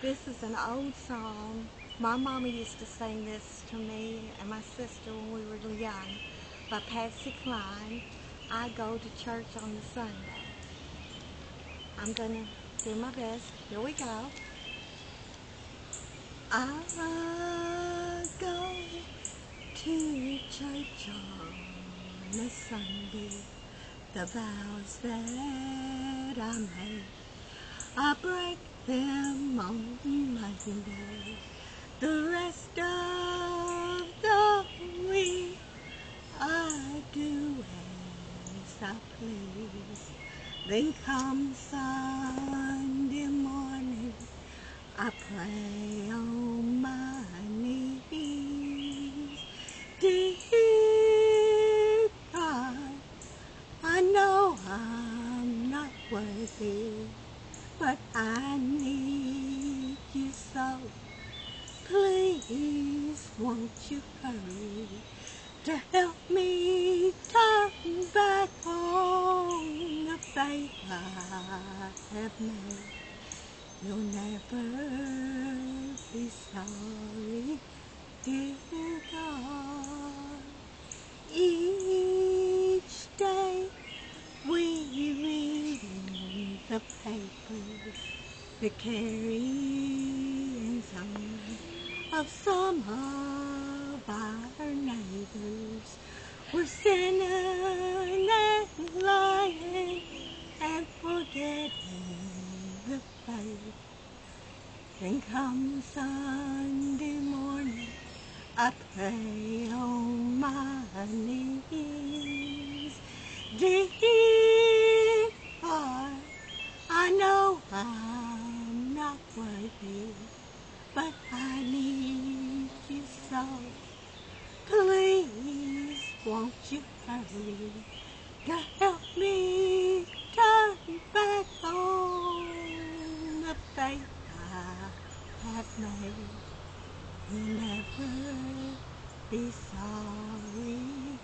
This is an old song. My mama used to sing this to me and my sister when we were young by Patsy Cline. I go to church on the Sunday. I'm going to do my best. Here we go. I go to church on a Sunday. The vows that I make, I break them on Monday. The rest of the week I do as I please. Then comes Sunday morning, I pray on my knees. Dear God, I know I'm not worthy, but I need you so. Please, won't you hurry to help me turn back on the faith I have made? You'll never be sorry, dear God. The papers the carryings on of some of our neighbors were sinning and lying and forgetting the faith. Then come Sunday morning, I pray on my knees. Dear God, I I'm not worthy, but I need you so. Please, won't you hurry to help me turn back on the faith I have made? You'll never be sorry.